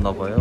없나봐요.